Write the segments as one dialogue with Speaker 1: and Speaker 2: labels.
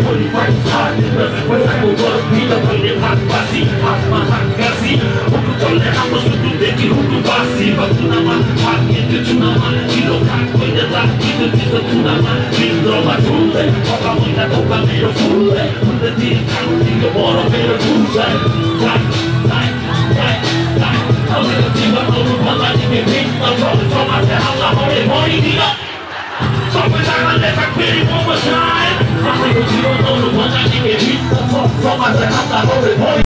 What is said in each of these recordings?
Speaker 1: Qualified side, where
Speaker 2: I will it Bunda bile hakbasi Hakma hakgasi Huku tole hama suku deki の私に一歩と飛ばせ方
Speaker 3: のレポート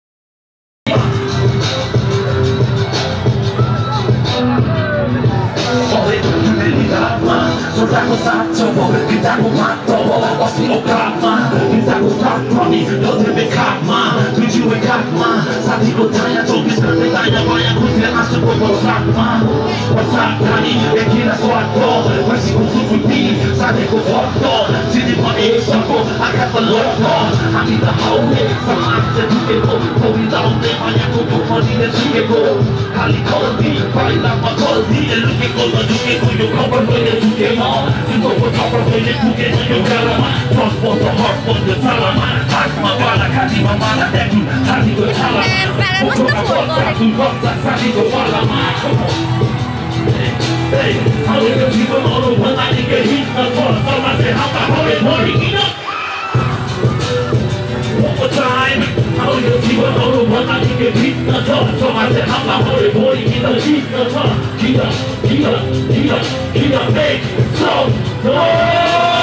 Speaker 3: Zostało za ciągło, gdy tak umatło Osi okama, gdy tak ustatła mi Do tryby karma, wróciły karma Za tego tania, ciągle skręty tania Moja kuzja na szybko posakma Posakani, jak nie nas łatwo Właśnie kuzja making peace. Sorry, go fucked up. Did it want it, sucker. I got the love dog. I need the whole head. Some eyes that you can go. Pull it down there. I have to put money that you can go. Kali
Speaker 2: Kaldi. Right now,
Speaker 3: my Kaldi. And look at all the you can go. You cover for the you can on. You go for cover for the you can on your galama. Cross for the heart for the salama. Hot my bala. Kati my bala. That you. Hati go salama. Must have fallen. Come on. Hey, how you can keep a motor when I think a heat the car? Somebody say, how the hell is morning enough? One more time. How you can keep a up? when up? think up? heat up? car? up? say, up? the up? is up? enough? up? the up? Heat up, heat up, heat up, heat up, make some up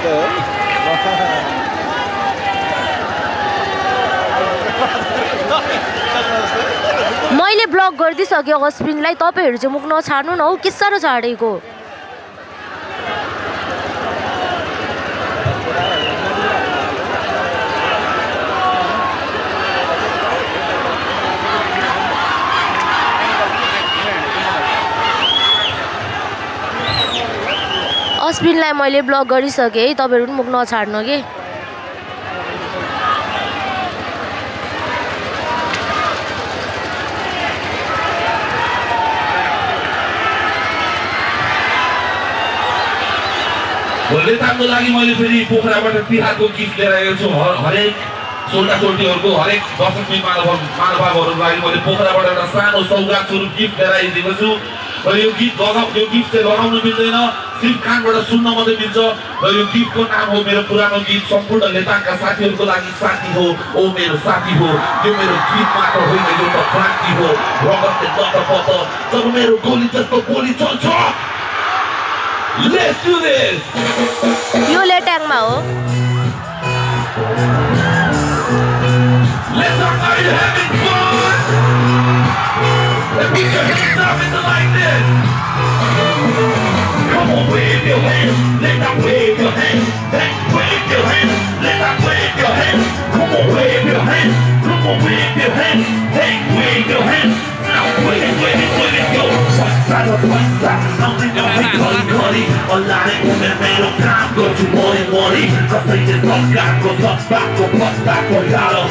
Speaker 3: मैले blog गरिदिइसकेँ अश्विनलाई तपाईँहरू चाहिँ मुख नछाड्नु न हौ के साह्रो छाडेको अश्विनलाई
Speaker 2: मैले ब्लग गरिसकेँ है तपाईँहरू पनि मुख नछाड्नु कि? नेताको लागि मैले फेरि पोखराबाट तिहारको गीत
Speaker 3: लिएर आएको छु। हर- हरेक सोल्टा सोल्टीहरूको हरेक महानुभाव महानुभावहरूको लागि मैले पोखराबाट एउटा सानो सौगात
Speaker 2: स्वरूप गिफ्ट लिएर आइदिएको छु। र यो गीत लगाउ यो गीत
Speaker 3: चाहिँ लगाउनु मिल्दैन। सिर्फ कानबाट सुन्न मात्रै मिल्छ। र यो गीतको नाम हो मेरो पुरानो गीत। सम्पूर्ण नेताका साथीहरूको लागि साथी हो। ओ मेरो साथी हो। यो मेरो गीत मात्र होइन यो त क्रान्ति हो। रगतले दत्त जब मेरो गोली जस्तो गोली चल्छ। Let's do this! यो हो। Let's you having fun! Let's get in the like this! Come on, wave your hands! Let us wave your hands! Let's wave your hands! Let us wave your hands! Come on, wave your hands! Come on, wave your hands! Hey, wave your hands! Morning morning. Cause they just don't got, go up back, go up back, go got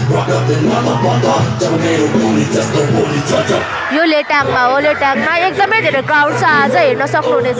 Speaker 3: यो लेटाङमा हो लेटाङमा एकदमै धेरै crowd छ आज हेर्न सक्नुहुनेछ।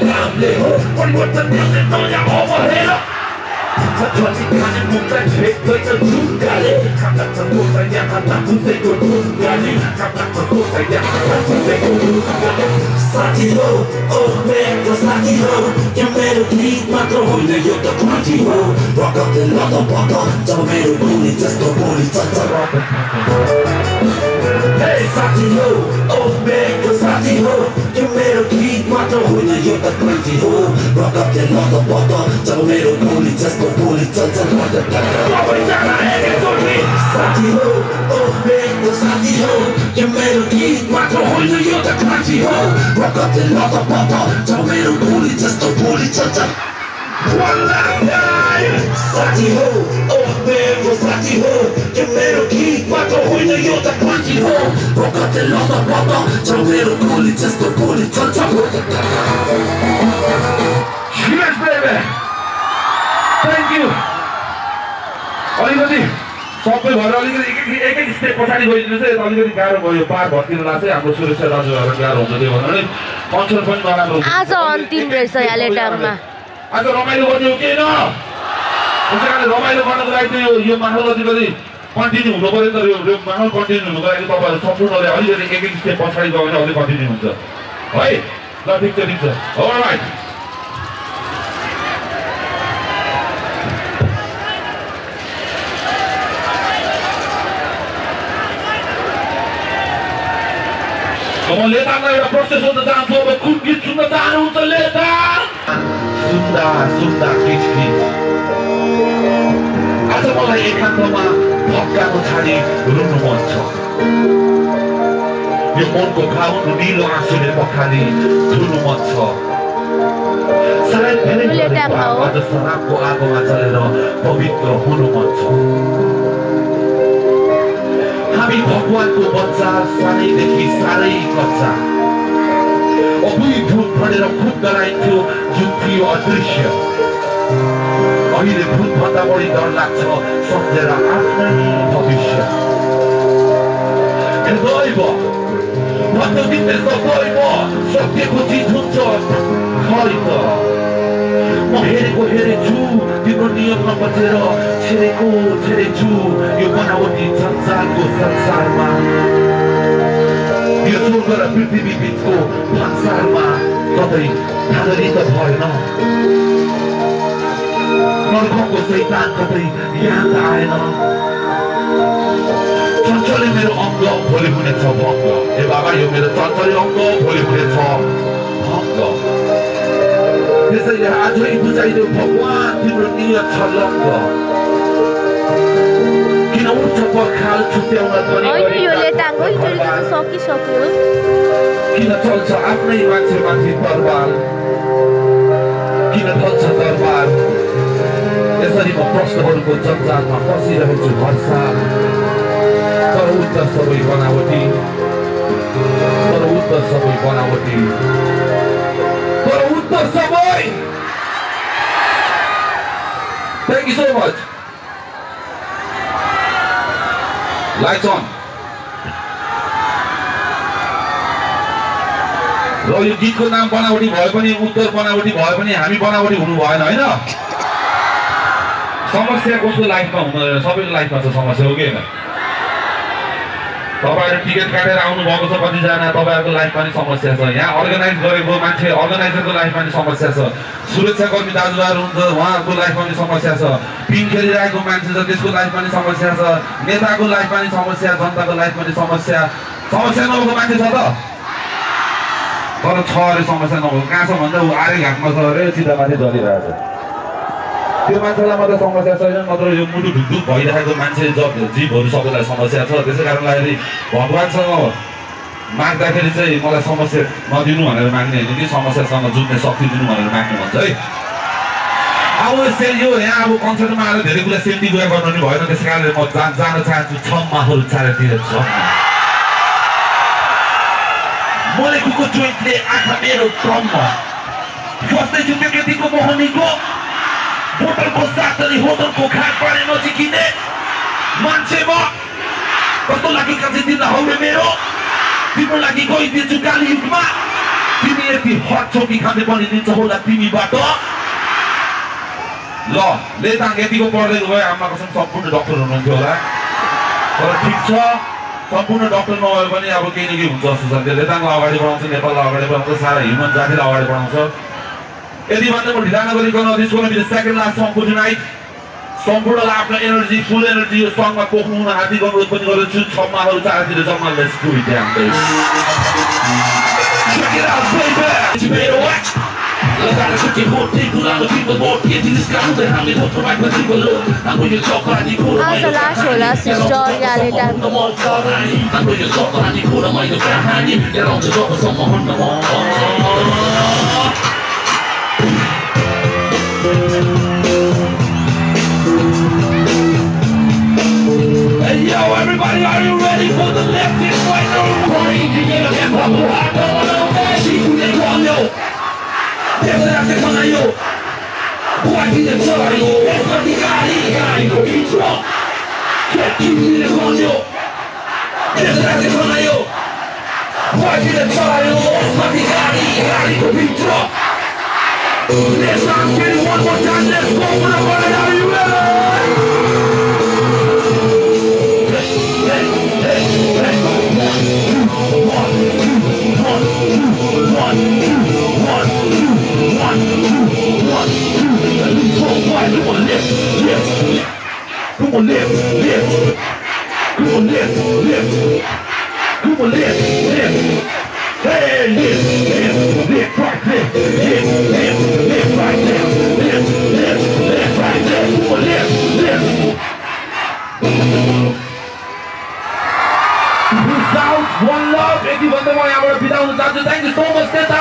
Speaker 3: लांबले हो परिवर्तन करने नया अवहेला Kaçmadık kanın bundan Bekleyin tunggali
Speaker 2: Kaplatın kurtan yakatan Tuzeko tunggali Kaplatın kurtan yakatan
Speaker 3: Tuzeko tunggali Sakin ol Oh man Yo sakin ol Yemeğe değil Makro huyla yolda kumaci ho Rock up the lock up Rock up Cama meru kuli Testo kuli Tata rock up Hey, Sati ho, old man with Sati ho? You made a beat, my matter who you, youth are crazy ho Rock up the lock of water, tomato bully, just a bully, touch a lot of Sati ho, old man with Sati ho? You made a beat, my matter who you, youth are crazy ho Rock up the lock of water, tomato लद पद जब मेरो गोली जस्तो गोली चल्छ Yes, baby! Thank you! अलिकति सबै भएर अलिकति एक एक स्टेप पछाडि गइदिनु चाहिँ अलिकति गाह्रो भयो पार भत्किनुलाई चाहिँ हाम्रो सुरक्षा दाजुहरूलाई गाह्रो हुन्छ त्यो भन्नाले फङ्सन पनि नराम्रो हुन्छ।
Speaker 2: आज अन्तिम रहेछ यहाँ लेटाङमा
Speaker 3: आज रमाइलो गर्ने हो कि होइन त्यसै कारणले रमाइलो गर्नको लागि चाहिँ यो यो माहौल अलिकति कन्टिन्यू हुनु पऱ्यो त यो माहौल कन्टिन्यू हुनुको लागि तपाईँहरू सम्पूर्णले अलिकति एक एक स्टेप पछाडि गयो भने अलिक कन्टिन्यू हुन्छ है ल ठिक छ ठिक छ राइट म एउटा प्रश्न सोध्न चाहन्छु अब कुन गीत सुन्न चाहनुहुन्छ लेताङ सुन्दा सुन्दा गीत आज मलाई एकान्तमा भक्काको छाडी रुनु मन छ यो मनको घाउ निलो आँसुले पखाली धुनु मन छ सायद धेरै। आज शराबको आगोमा चलेर पवित्र हुनु मन छ हामी भगवानको बच्चा सानैदेखि साह्रै कच्चा अबुई भूत भनेर खुब गराइन्थ्यो जुन थियो अदृश्य अहिले भूतभन्दा बढी डर लाग्छ सम्झेर आफ्नै भविष्य म हेरेको हेरेछु तिम्रो नियममा छेडेछु यो बनावटी संसारको संसारमा यो पृथ्वी बिचको संसारमा कतै त भएन नर्खको सैतान कतै त आएन चञ्चले मेरो अङ्ग भोलि हुनेछ भङ्ग ए बाबा यो मेरो चञ्चले अङ्ग भोलि हुनेछ भङ्ग त्यसैले आजै बुझाइदेऊ भगवान् तिम्रो नियत छ लङ्ग किन उच्च पर्खाल छुट्याउन किन चल्छ आफ्नै मान्छे माथि दरबार किन चल्छ दरबार म प्रश्नहरूको जन्जालमा फसिरहेछु भर्सा तर उत्तर सबै बनावटी तर उत्तर सबै बनावटी तर उत्तर सबै Thank you so much. Lights on. र यो गीतको नाम बनावटी भए पनि उत्तर बनावटी भए पनि हामी बनावटी हुनु भएन होइन? समस्या कसको लाइफमा हुँदैन सबैको लाइफमा छ समस्या हो कि होइन तपाईँहरू टिकट काटेर आउनुभएको छ कतिजना तपाईँहरूको लाइफमा पनि समस्या छ। यहाँ अर्गनाइज गरेको मान्छे अर्गनाइजरको लाइफमा पनि समस्या छ। सुरक्षाकर्मी दाजुभाइहरू हुन्छ उहाँहरूको लाइफमा पनि समस्या छ। टिम खेलिरहेको मान्छे छ त्यसको लाइफमा पनि समस्या छ। नेताको लाइफमा पनि समस्या जनताको लाइफमा पनि समस्या। समस्या नभएको मान्छे छ त? तर छ अरे समस्या नभएको। कहाँ छ भन्दा ऊ आरे घाटमा छ अरे सिधामाथि जलिरहेको छ। त्यो मान्छेलाई मात्रै समस्या छैन नत्र यो मुटु ढुकढुक भइरहेको मान्छे जब जीवहरू सबैलाई समस्या छ त्यसै कारणलाई भगवान्सँग माग्दाखेरि चाहिँ मलाई समस्या नदिनु भनेर माग्ने होइन कि समस्यासँग जुझ्ने शक्ति दिनु भनेर माग्नु भन्छ है? अब यो यहाँ अब कन्सर्टमा आएर धेरै कुरा सेफ्टी कुरा गर्नु नि भएन त्यस कारणले म जान चाहन्छु छ माहौल चारैतिर छ मोलेकुको जोइन्टले आँखा मेरो क्रममा बस्दैछु त्यो केटीको मोहनीको बोतलको साथरी होटलको खाट पारे नजिकिने मान्छे म कस्तो लागि कान्छे हौरे मेरो तिम्रो लागि गइदिन्छु काली युगमा तिमी यति हट चौकी खाँदै बनिदिन्छ होला तिमीबाट ल लेताङ यतिको पढ्दै गयो सँग सम्पूर्ण डक्टर हुनुहुन्थ्यो होला तर ठिक छ सम्पूर्ण डक्टर नभए पनि अब केही न केही हुन्छ जस्तो छ लेताङलाई अगाडि बढाउँछ नेपाललाई अगाडि बढाउँछ सारा ह्युमन जातिलाई अगाडि बढाउँछ यदि भन्दा म ढिला नगरिकन this gonna be the second last song for tonight सम्पूर्णलाई आफ्नो एनर्जी फुल एनर्जी यो सङमा पोख्नु हुन हार्दिक अनुरोध पनि गर्दछु। छम्माहरू चारतिर जम्मा let's do it damn Check it out, baby. You better watch. लगाएर छुट्टी होटे गुलाको तिम्रो भोट यति निस्काउँदै हामी भोट प्रभाव तिम्रो लो हाम्रो यो चौकानी खोर
Speaker 2: आज लास्ट होला सिस्टर यहाँले टाइमको बोल्छ
Speaker 4: हाम्रो यो चौकानी खोर मैले कहानी हेराउँछ जबसम्म हन्न म Leżady konają Płaci leczają Smakikari Hali to bitro Let's not get one more time Let's go for the money Are you you will live, live, hey, live, live, live right there, live, live, live right there, live, live, live right there, you will live, live. Without one love, everyone, I want to be down with you. Thank you so much.